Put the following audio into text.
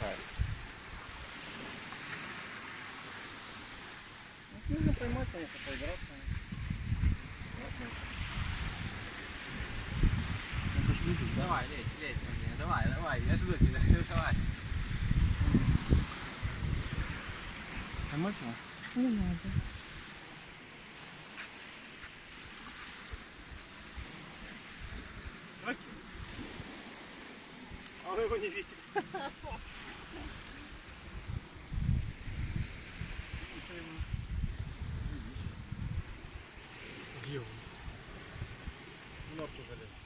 Ну, Нужно поймать, конечно, поиграться. Давай, лезь, лезь ко мне. Давай, давай, я жду тебя. Давай. Поймать его? Не надо. Она его не видит. Где он? В норку залез.